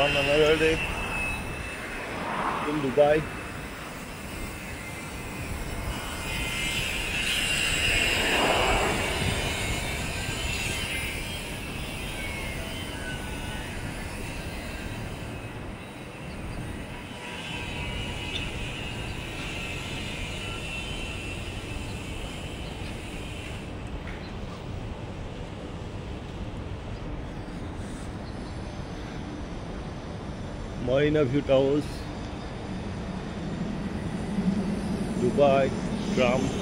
on another day in Dubai. Marina View Towers, Dubai, Trump.